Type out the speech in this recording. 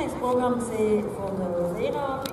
Wir das Programm gesehen von der Vera